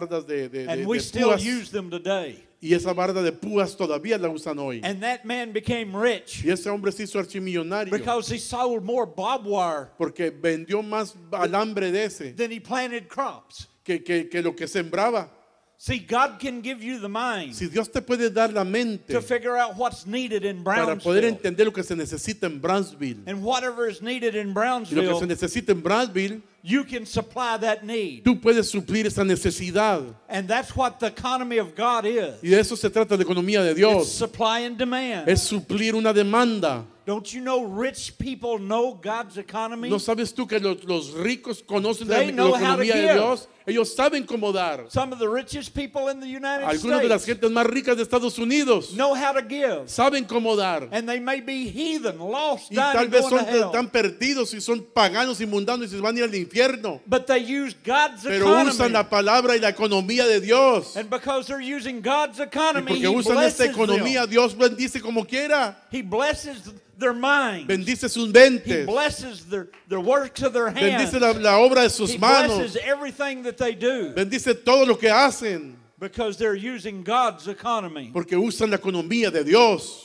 bardas de, de, de- And we de still púas. use them today. Y esa barda de púas todavía la usan hoy. And that man became rich Y ese hombre se hizo archimillonario because he sold more barbed wire porque vendió más alambre de ese than he planted crops. que, que, que lo que sembraba. See, God can give you the mind Si Dios te puede dar la mente to figure out what's needed in para poder Brownsville. entender lo que se necesita en Brownsville And whatever is needed in Brownsville, y lo que se necesita en Brownsville, you can supply that need. tú puedes suplir esa necesidad. And that's what the economy of God is. Y de eso se trata la economía de It's Dios. supply and demand. Es suplir una demanda. Don't you know rich people know God's economy? ¿No sabes tú que los, los ricos conocen la, They la know how to economía de. Dios? Ellos saben cómo dar. Some of the richest people in the United Algunas de las gentes más ricas de Estados Unidos know how to give. saben cómo dar. And they may be heathen, lost, Y tal vez son tan perdidos y son paganos y mundanos y van a ir al infierno. But they use God's Pero economy. usan la palabra y la economía de Dios. And because they're using God's Y economy, porque He usan esta blesses economía, them. Dios bendice como quiera. He blesses their minds. Bendice sus He mentes. blesses their, the works of their hands. Bendice la, la obra de sus He manos. blesses everything that they do Bendice todo lo que hacen. because they're using God's economy. Porque usan la economía de Dios.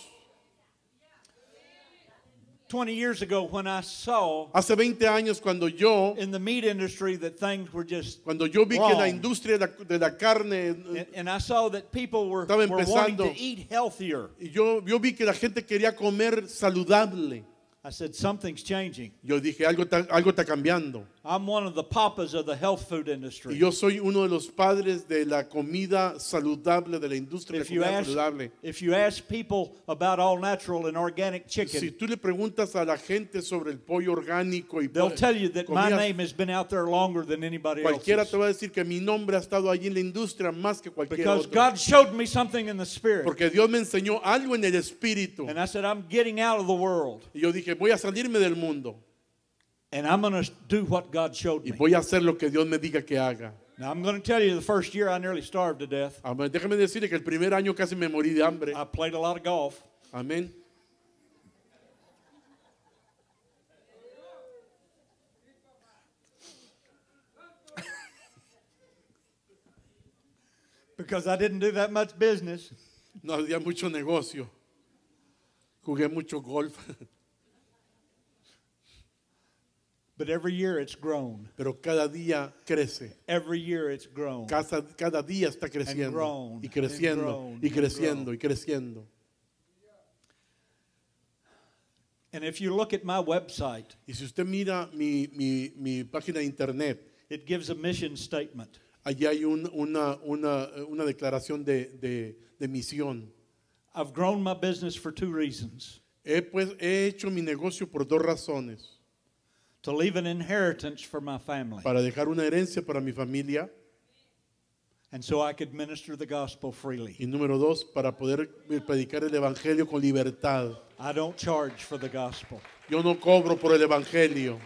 20 years ago, when I saw Hace 20 años cuando yo, in the meat industry that things were just, cuando yo vi que la Wrong. industria de la, de la carne, and, and I saw that people were, Estaba were wanting to eat healthier. y yo, yo vi que la gente quería comer saludable. I said, something's changing. Yo dije, algo está, algo está cambiando. I'm one of the papas of the health food Y industry. yo soy uno de los padres de la comida saludable, de la industria de If you, la comida ask, saludable. if you ask people about all natural and organic chicken, Si tú le preguntas a la gente sobre el pollo orgánico y they'll tell you that my name has been out there longer than anybody cualquiera else's. te va a decir que mi nombre ha estado allí en la industria más que cualquier Because otro. God showed me something in the spirit. Porque Dios me enseñó algo en el espíritu. And I said, I'm getting out of the world. Y yo dije, voy a salirme del mundo And I'm going to do what God showed me. y voy a hacer lo que Dios me diga que haga. Now, I'm going to tell you the first year I nearly starved to death. Ah, Amén. Déjame decirle que el primer año casi me morí de hambre. I played a lot of golf. Amén. because I didn't do that much business. No había mucho negocio. Jugué mucho golf. But every year it's grown. Pero cada día crece. Every year it's grown. Cada, cada día está creciendo. grown, Y creciendo. and grown, Y and creciendo. Y creciendo. And if you look at my website, Y si usted mira mi, mi, mi página de internet, it gives a mission statement. allí hay un- una, una, una declaración de, de, de misión. I've grown my business for two reasons He, pues, he hecho mi negocio por dos razones. To leave an inheritance for my family, Para dejar una herencia para mi familia and so I could minister the gospel freely. y número dos, para poder predicar el evangelio con libertad. I don't charge for the gospel. Yo no cobro por el evangelio.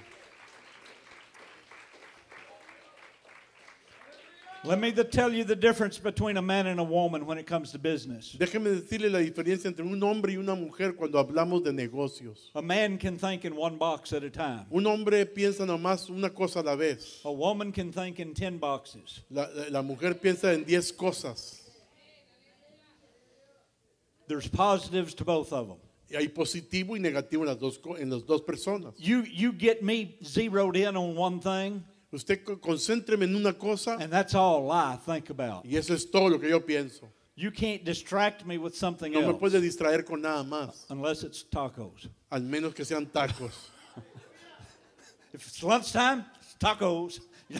Let me tell you the difference between a man and a woman when it comes to business. Déjeme decirle la diferencia entre un hombre y una mujer cuando hablamos de negocios. A man can think in one box at a time. Un hombre piensa nomás una cosa a la vez. A woman can think in 10 boxes. La, la- la mujer piensa en diez cosas. There's positives to both of them. Hay positivo y negativo en las dos, en las dos personas. You you get me zeroed in on one thing, Usted concéntreme en una cosa and that's all I think about. y eso es todo lo que yo pienso. You can't distract me with something No me else puede distraer con nada más, unless it's tacos. al menos que sean tacos. If it's lunchtime, it's tacos.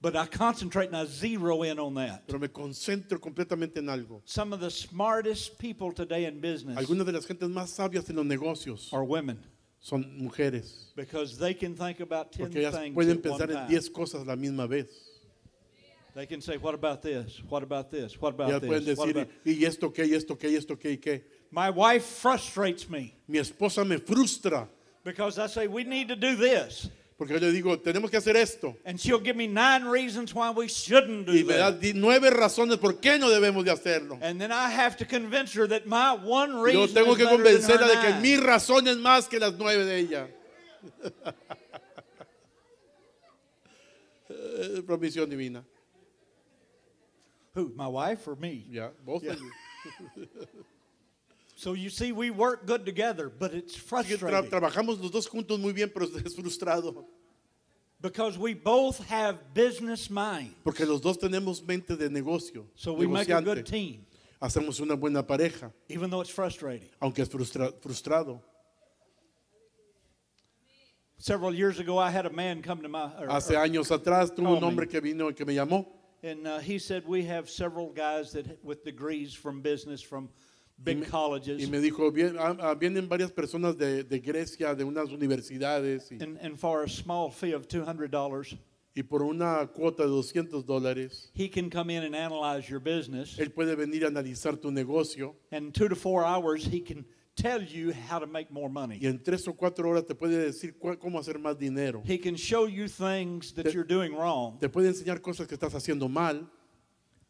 but I concentrate and I zero in on that. Pero me concentro completamente en algo. Some of the smartest people today in business Algunas de las gentes más sabias en los negocios are women son mujeres, because they can think about 10 porque ellas things pueden at one pensar en time. diez cosas a la misma vez. They can say, "What about this? What about this? What about Ellas pueden this? What decir, about-" ¿y esto qué? ¿Y esto qué? ¿Y esto qué? ¿Y qué? My wife frustrates me Mi esposa me frustra because I say we need to do this, porque yo le digo, tenemos que hacer esto. and she'll give me nine reasons why we shouldn't do Y me da that. nueve razones por qué no debemos de hacerlo. And then I have to convince her that my one Yo reason tengo is que better than her convencerla de que nine. mi razón es más que las nueve de ella. Eh, provisión divina. Who, my wife or me? Ya, vos Yeah. So you see, we work good together, but it's tra- frustrating trabajamos los dos juntos muy bien, pero es frustrado. because we both have business mind. Porque los dos tenemos mente de negocio. So we make a good team, Hacemos una buena pareja, even though it's frustrating. aunque es frustra- frustrado. Several years ago, I had a man come to my, or- Hace años atrás tuve Call un me. hombre que vino que me llamó and uh, he said we have several guys that with degrees from business from big me- colleges, y me dijo, "Vien- ah, ah, vienen varias personas de, de Grecia, de unas universidades, y, and, and for a small fee of two hundred dollars, y por una cuota de 200 dólares, he can come in and analyze your business. él puede venir a analizar tu negocio And two to four hours, he can tell you how to make more money. y en tres o cuatro horas te puede decir cuál- cómo hacer más dinero. He can show you things that Te- you're doing wrong, Te puede enseñar cosas que estás haciendo mal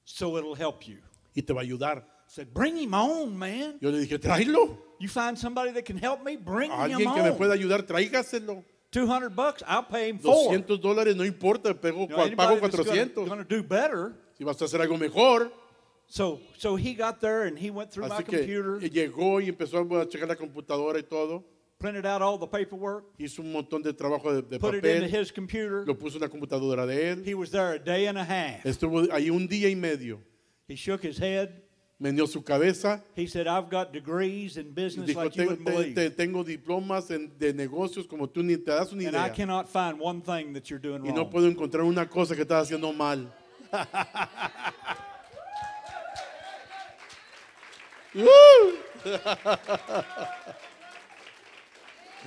so it'll help you. y te va a ayudar. Said, bring him on, man. Yo le dije, tráelo. You find somebody that can help me, bring him Alguien que me pueda on. ayudar, tráigaselo. 200 bucks, I'll pay him four. 200 dólares, no importa, pego, You know, pago anybody that's 400. going to do better. Si vas a hacer algo mejor. So, so he got there and he went through my Así que computer, llegó y empezó a checar la computadora y todo. printed out all the paperwork, Hizo un montón de trabajo de, de put it into papel. his computer. Lo puso en la computadora de él. He was there a day and a half. Estuvo ahí un día y medio. He shook his head. Meneó su cabeza. He said, I've got degrees in business Dijo, like you "Tengo- wouldn't te- believe. te- tengo diplomas en- de negocios como tú ni te das una And I idea. cannot find one thing that you're doing Y no wrong. puedo encontrar una cosa que estás haciendo mal.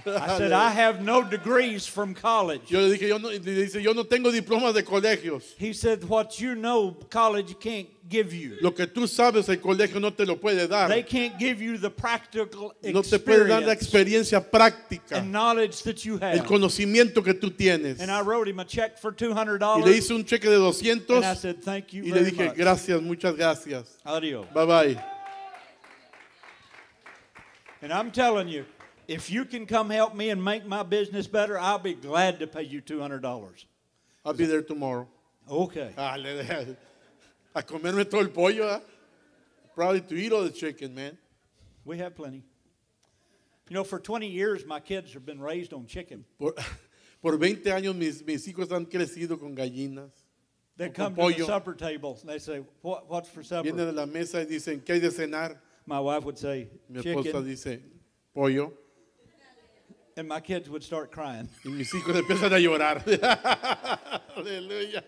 I said, I have no degrees from college. Yo le dije, yo no, y dice, yo no tengo diplomas de colegios. He said, What you know, college can't give you. Lo que tú sabes, el colegio no te lo puede dar. They can't give you the practical No te puede dar la experience experiencia práctica, and knowledge that you el have. conocimiento que tú tienes. And I wrote him a check for Y $200. le hice un cheque de 200 And I said, Thank you y le dije, much. gracias, muchas gracias. Adios. Bye bye. And I'm telling you, if you can come help me and make my business better, I'll be glad to pay you $200. I'll be there tomorrow. Okay. A comerme todo el pollo, ¿ah? Probably to eat all the chicken, man. We have plenty. You know, for 20 years, my kids have been raised on chicken. Por, por 20 años mis, mis hijos han crecido con gallinas. They come to the supper table and they say, what, What's for supper? Vienen a la mesa y dicen, ¿qué hay de cenar? My wife would say, Mi esposa Chicken. dice, pollo. And my kids would start crying. Y mis hijos empiezan a llorar. Aleluya.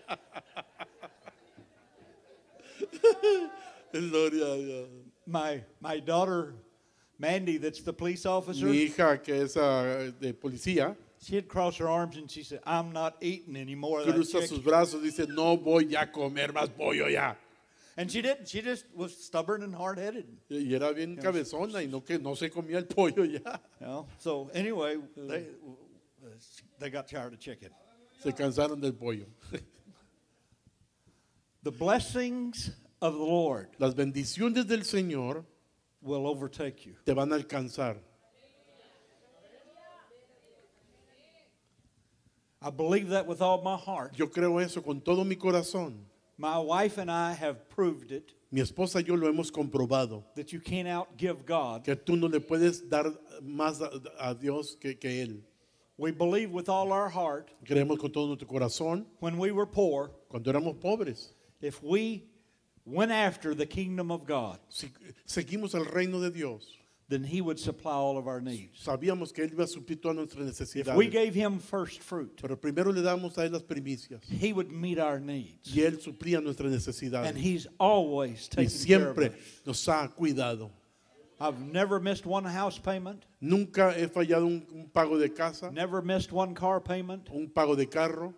Gloria a Dios. My, my daughter, Mandy, that's the police officer, Mi hija, que es ah, de policía, she'd cross her arms and she said, I'm not eating any more of that cruza sus brazos dice, no voy a comer más pollo ya. And she didn't. She just was stubborn and hard headed. Y era bien cabezona y no que no se comía el pollo ya. You know? So anyway, uh. they, they got tired of chicken. Se cansaron del pollo. The blessings of the Lord Las bendiciones del Señor will overtake you. te van a alcanzar. I believe that with all my heart. Yo creo eso con todo mi corazón. My wife and I have proved it Mi esposa y yo lo hemos comprobado. that you can't outgive God. Que tú no le puedes dar más a, a Dios que, que Él. We believe with all our heart Creemos con todo nuestro corazón. when we were poor, Cuando éramos pobres, if we went after the kingdom of God, si seguimos el reino de Dios, then He would supply all of our needs. sabíamos que Él iba a suplir todas nuestras If we gave Him first fruit, Pero primero le damos a Él las primicias. He would meet our needs. Y Él suplía nuestras necesidades. And. He's always Y taken care of siempre us. nos ha cuidado. I've never missed one house payment, Nunca he fallado un, un pago de casa, never missed one car payment, un pago de carro,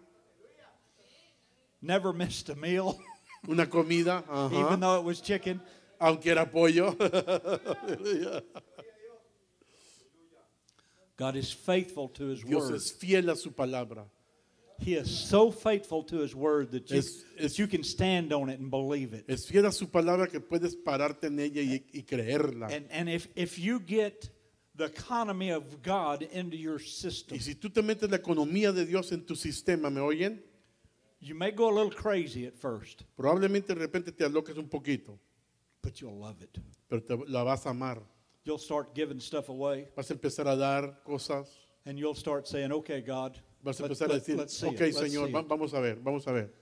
never missed a meal, una comida, ajá, even though it was chicken. Aunque era pollo. God is faithful to His Dios word. es fiel a su palabra. He is so faithful to His word that you, Es- that you can stand on it and believe it. Es fiel a su palabra que puedes pararte en ella y, y creerla. And, and if, if you get the economy of God into your system, Y si tú te metes la economía de Dios en tu sistema, ¿me oyen? You may go a little crazy at first, Probablemente de repente te aloques un poquito, but you'll love it. pero te, la vas a amar. You'll start giving stuff away, Vas a empezar a dar cosas. and you'll start saying, "Okay, God, Vas a let- empezar a let- decir, let's see ok, it, let's Señor, see va- it." vamos a ver, vamos a ver.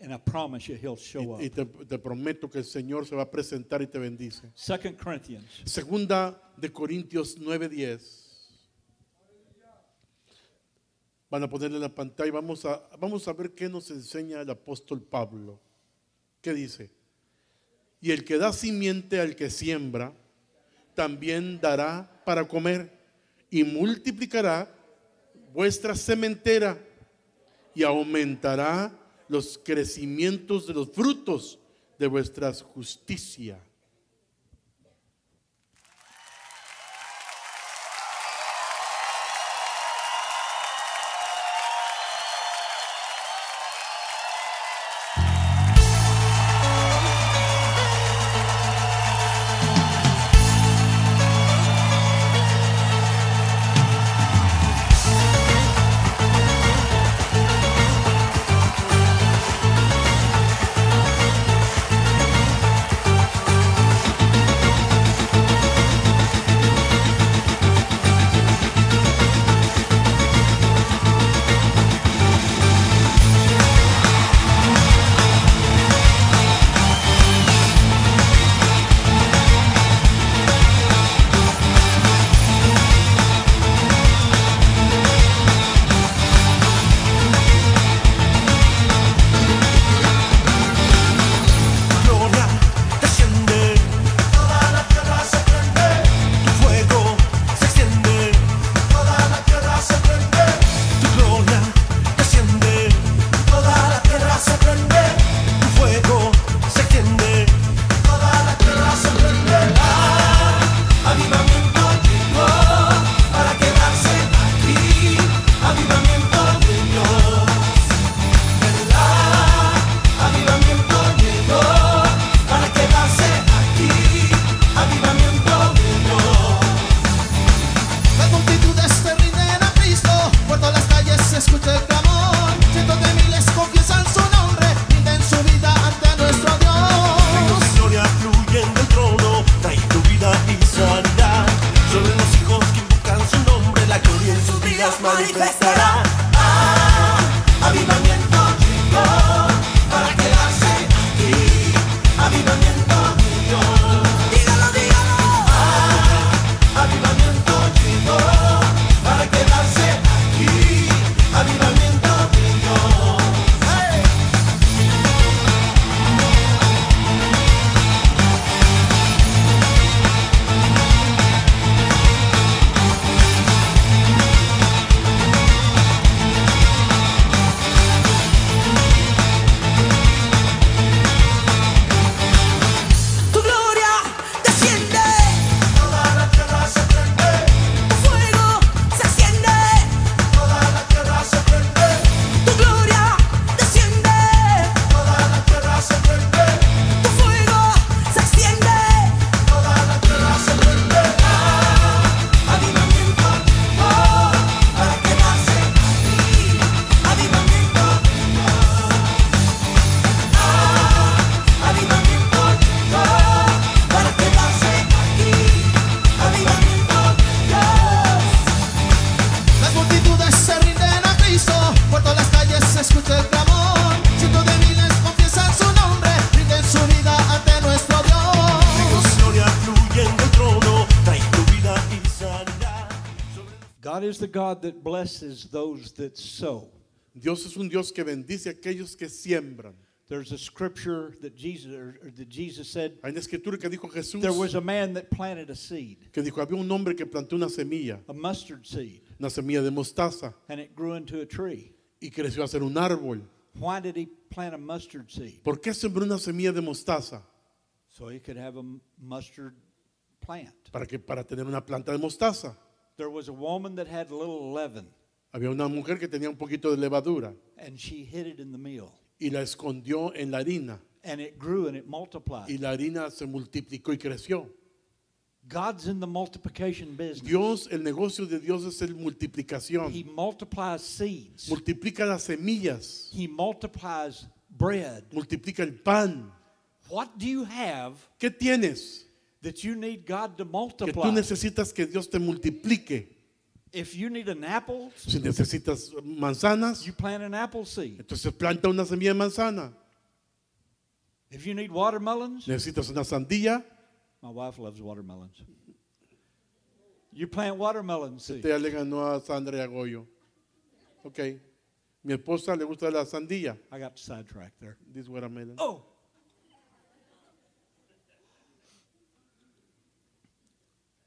And I promise you, He'll show up. Y, y te, te prometo que el Señor se va a presentar y te bendice. Second Corinthians Segunda de Corintios 9:10. Van a ponerle en la pantalla. Vamos a, vamos a ver qué nos enseña el apóstol Pablo. ¿Qué dice? Y el que da simiente al que siembra, también dará para comer y multiplicará vuestra sementera y aumentará los crecimientos de los frutos de vuestra justicia. That blesses those that sow. Dios es un Dios que bendice a aquellos que siembran. There's a scripture that Jesus, or, that Jesus said, Hay una escritura que dijo Jesús, there was a man that planted a seed, que dijo, había un hombre que plantó una semilla, a mustard seed, una semilla de mostaza, and it grew into a tree. y creció a ser un árbol. Why did he plant a mustard seed? ¿Por qué sembró una semilla de mostaza? So he could have a mustard plant. Para, que, para tener una planta de mostaza. There was a woman that had a little leaven, Había una mujer que tenía un poquito de levadura and she hid it in the meal. y la escondió en la harina. And it grew and it Y multiplied. la harina se multiplicó y creció. God's in the multiplication business. Dios, el negocio de Dios es el multiplicación. He multiplies seeds. Multiplica las semillas, He multiplies bread. multiplica el pan. What do you have ¿Qué tienes? That you need God to Que tú multiply? necesitas que Dios te multiplique. If you need an apple, Si necesitas manzanas, you plant an apple seed. entonces planta una semilla de manzana. If you need watermelons, Necesitas una sandía, my wife loves watermelons. You plant watermelon seed. Este le ganó a Sandra y a Goyo. Ok. Mi esposa le gusta la sandía. I got sidetracked there. This watermelon. Oh.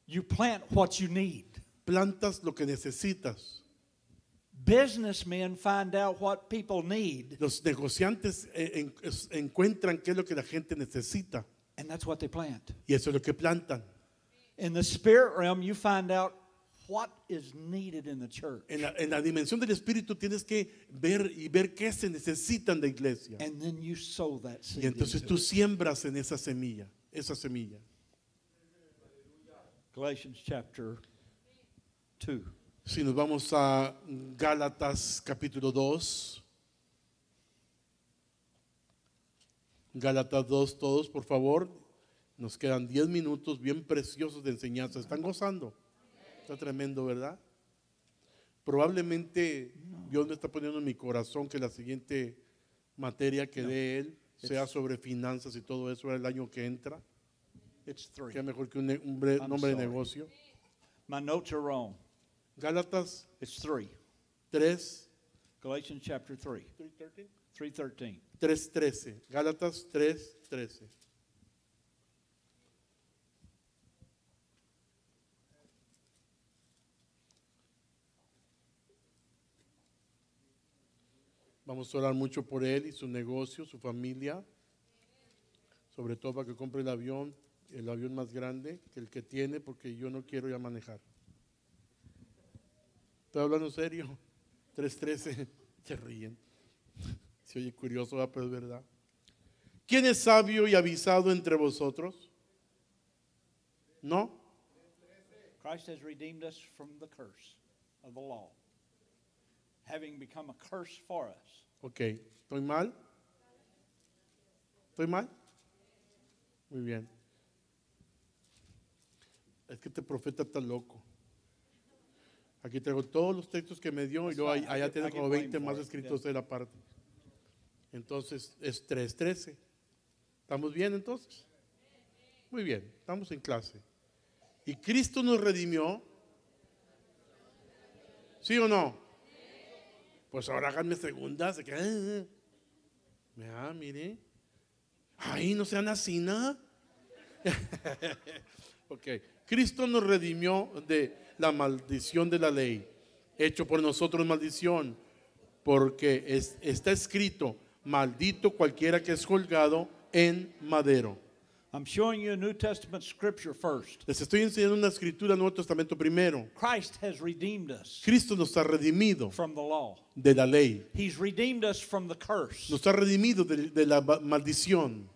You plant what you need. Plantas lo que necesitas. Businessmen find out what people need, Los negociantes eh, en- encuentran qué es lo que la gente necesita. and that's what they plant. Y eso es lo que plantan. In the spirit realm, you find out what is needed in the church. En la, en la dimensión del espíritu tienes que ver y ver qué se necesitan de iglesia. And then you sow that seed. Y entonces tú it. siembras en esa semilla, esa semilla. Galatians chapter 2. Si nos vamos a Gálatas capítulo 2. Gálatas 2 todos, por favor. Nos quedan 10 minutos bien preciosos de enseñanza. ¿Están gozando? Está tremendo, ¿verdad? Probablemente Dios me está poniendo en mi corazón que la siguiente materia que dé Él sea sobre finanzas y todo eso el año que entra. It's 3. Que mejor que un, ne- un bre- I'm nombre de sorry. negocio. My notes are wrong. Gálatas It's 3. 3. Galatians chapter 3. 313. 3.13. Gálatas 3.13. Vamos a orar mucho por él y su negocio, su familia. Sobre todo para que compre el avión, el avión más grande que el que tiene, porque yo no quiero ya manejar. Estoy hablando serio. 3.13. Se ríen. Se oye curioso, ¿verdad? pero es verdad. ¿Quién es sabio y avisado entre vosotros? ¿No? Christ has redeemed us from the curse of the law, having become a curse for us. Ok. ¿Estoy mal? ¿Estoy mal? Muy bien. Es que este profeta está loco. Aquí traigo todos los textos que me dio y luego fine. I allá I como get blamed 20 más escritos de la parte. Entonces es 3.13. ¿Estamos bien entonces? Muy bien, estamos en clase. ¿Y Cristo nos redimió? ¿Sí o no? Pues ahora háganme segunda. Se quedan. Ah, mire. Ay, no sean así, ¿no? ok. Cristo nos redimió de la maldición de la ley. Hecho por nosotros maldición. Porque es- está escrito, maldito cualquiera que es colgado en madero. I'm showing you a New Testament scripture first. Les estoy enseñando una escritura del Nuevo Testamento primero. Christ has redeemed us Cristo nos ha redimido from the law. de la ley. He's redeemed us from the curse. Nos ha redimido de, de la ma- maldición.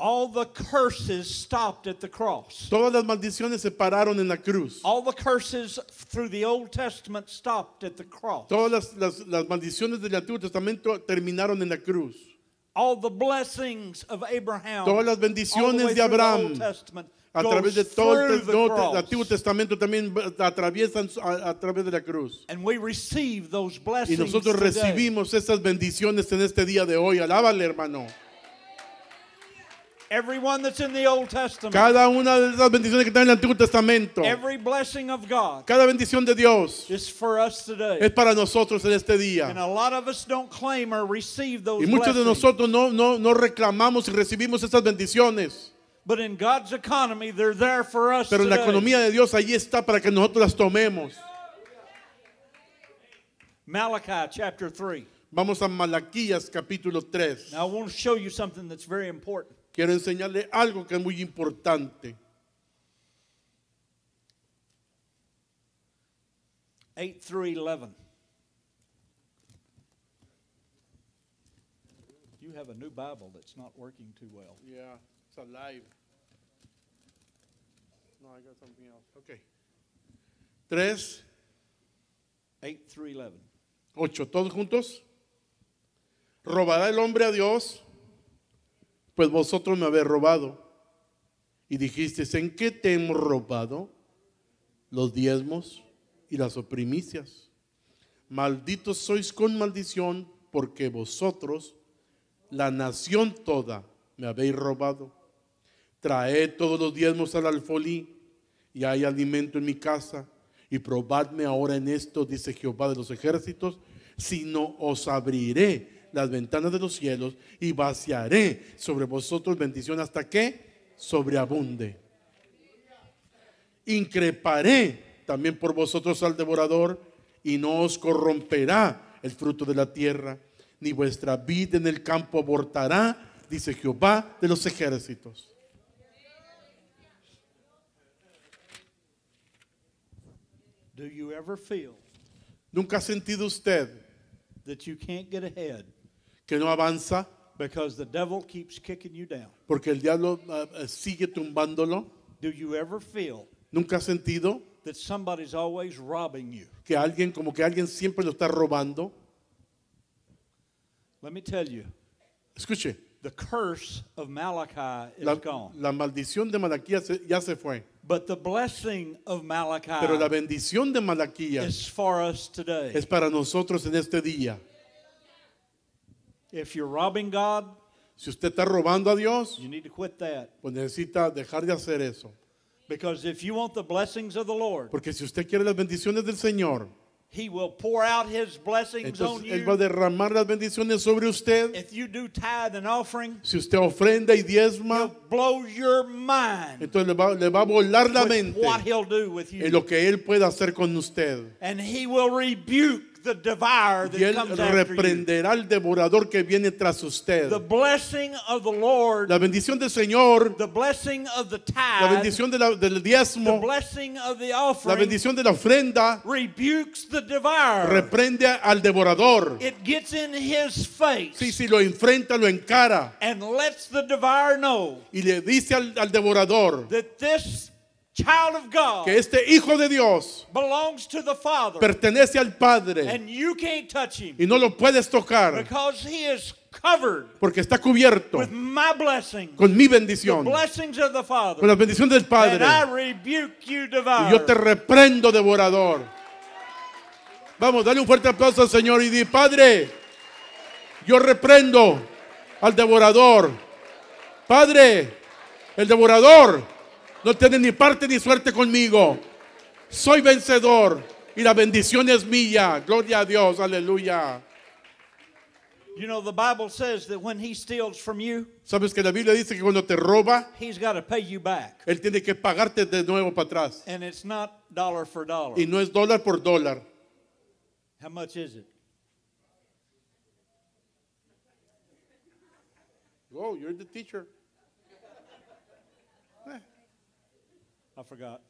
All the curses stopped at the cross. Todas las maldiciones se pararon en la cruz. All the curses through the Old Testament stopped at the cross. Todas las, las- las maldiciones del Antiguo Testamento terminaron en la cruz. All the blessings of Abraham. Todas las bendiciones de through the Abraham, Old Testament A través de todo el. Antiguo Testamento también atraviesan a, a través de la cruz. And we receive those Y blessings nosotros today. recibimos esas bendiciones en este día de hoy. Alábale, hermano. Everyone that's in the Old Testament. Cada una de esas bendiciones que están en el Antiguo Testamento, Every blessing of God cada bendición de Dios is for us today. es para nosotros en este And día. a lot of us don't claim or receive those Y muchos de nosotros no, no, no reclamamos y recibimos esas bendiciones. But in God's economy, they're there for us Pero en la economía de Dios allí está para que nosotros las tomemos. Malachi chapter 3. Vamos a Malaquías capítulo 3. Now I want to show you something that's very important. Quiero enseñarle algo que es muy importante. 8 through 11. You have a new Bible that's not working too well. Yeah, it's alive. No, I got something else. Okay. 3, 8 through 11. 8, todos juntos. ¿Robará el hombre a Dios? Pues vosotros me habéis robado. Y dijisteis, ¿en qué te hemos robado? Los diezmos y las primicias. Malditos sois con maldición, porque vosotros, la nación toda, me habéis robado. Traed todos los diezmos al alfolí, y hay alimento en mi casa. Y probadme ahora en esto, dice Jehová de los ejércitos, si no os abriré las ventanas de los cielos y vaciaré sobre vosotros bendición hasta que sobreabunde. Increparé también por vosotros al devorador y no os corromperá el fruto de la tierra, ni vuestra vida en el campo abortará, dice Jehová de los ejércitos. Do you ever feel ¿Nunca ha sentido usted that you can't get ahead que no avanza because the devil keeps kicking you down? porque el diablo ah, ah, sigue tumbándolo? Do you ever feel ¿Nunca ha sentido that somebody's always robbing you? que alguien, como que alguien siempre lo está robando? Let me tell you, Escuche, the curse of Malachi is la, gone. la maldición de Malaquías se- ya se fue, But the blessing of pero la Malachi bendición de Malaquías is for us today. es para nosotros en este día. If you're robbing God, Si usted está robando a Dios, you need to quit that. pues necesita dejar de hacer eso. Because if you want the blessings of the Lord, Porque si usted quiere las bendiciones del Señor, He will pour out His blessings on entonces Él va a derramar las bendiciones sobre usted. If you do tithe and offering, Si usted ofrenda y He'll diezma, blow your mind entonces le va, le va a volar la with mente what He'll do with en lo que Él puede hacer con usted. And He will rebuke the devourer Y that Él comes after you. reprenderá al devorador que viene tras usted. The blessing of the Lord, La bendición del Señor, the blessing of the la tithe, bendición de la- del the diezmo, blessing of the la offering bendición de la ofrenda, rebukes the devourer. reprende al devorador. It gets in his face Sí, sí, lo enfrenta, lo encara and lets the devourer know y le dice al, al devorador that this child of God que este hijo de Dios belongs to the Father pertenece al Padre and you can't touch him y no lo puedes tocar because he is covered porque está cubierto with my blessing, con mi the bendición, blessings of the con Father. la bendición del And Padre. I rebuke you, Y yo te devourer. reprendo, devorador. Vamos, dale un fuerte aplauso al Señor y di, Padre, yo reprendo al devorador. Padre, el devorador no tiene ni parte ni suerte conmigo. Soy vencedor y la bendición es mía. Gloria a Dios, aleluya. You know, the Bible says that when he steals from you, ¿Sabes que la Biblia dice que cuando te roba, he's got to pay you back. Él tiene que pagarte de nuevo para atrás? And it's not dollar for dollar. Y no es dólar por dólar. How much is it? Oh, you're the teacher. I forgot.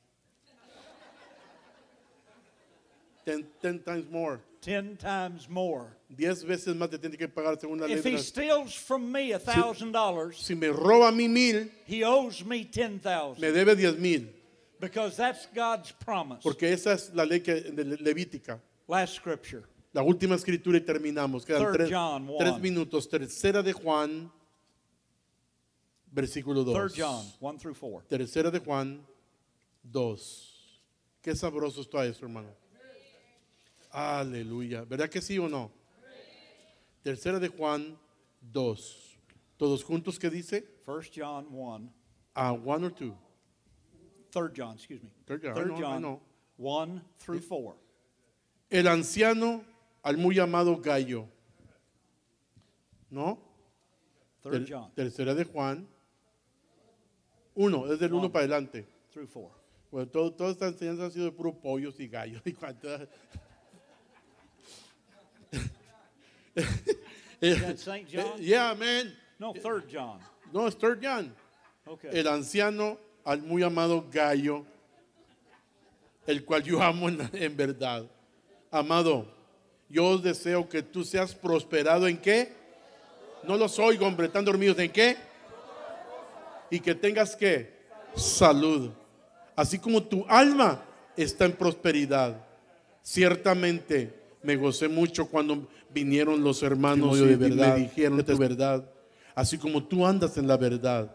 Ten, ten times more. Ten times more. Diez veces más te tiene que pagar según la If he steals from me a thousand dollars, Si me roba a mí mil, he owes me ten me thousand debe diez mil. because that's God's promise. Porque esa es la ley que, de Levítica. Last scripture, La última escritura y terminamos. Quedan Third tres, John tres minutos. Tercera de Juan, versículo 2. Third John one through four. Tercera de Juan 2. Qué sabroso está eso, hermano. Aleluya. ¿Verdad que sí o no? Tercera de Juan 2. Todos juntos, ¿qué dice? First John one, A one or two. third John, excuse me. Third John, Third John know. one through four. El anciano al muy amado Gallo. ¿No? Third Ter- John tercera de Juan. Uno, es del uno Juan. para adelante. through four. Bueno, todo, toda esta enseñanza ha sido de puro pollos y gallos. y St. John? yeah, man. No, third John. No, es Third John. Okay. El anciano al muy amado Gallo, el cual yo amo en, en verdad. Amado, yo os deseo que tú seas prosperado en qué? No los oigo, hombre, están dormidos en qué? Y que tengas qué? Salud. Así como tu alma está en prosperidad. Ciertamente me gocé mucho cuando vinieron los hermanos y de me verdad. dijeron de tu verdad, así como tú andas en la verdad.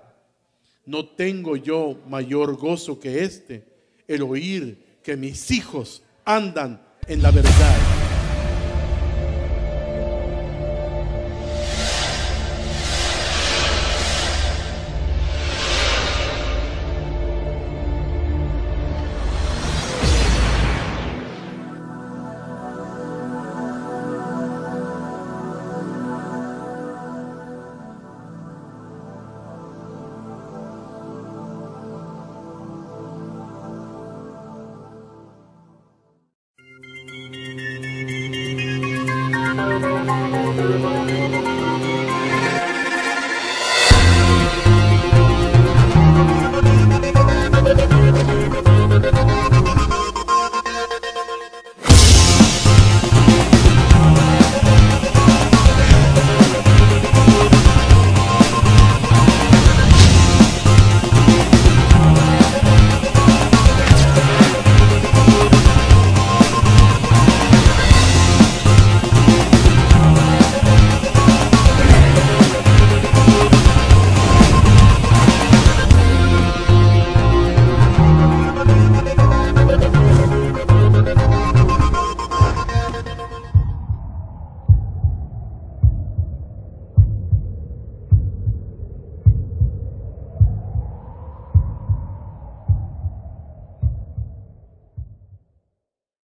No tengo yo mayor gozo que este, el oír que mis hijos andan en la verdad.